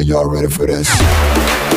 And y'all ready for this?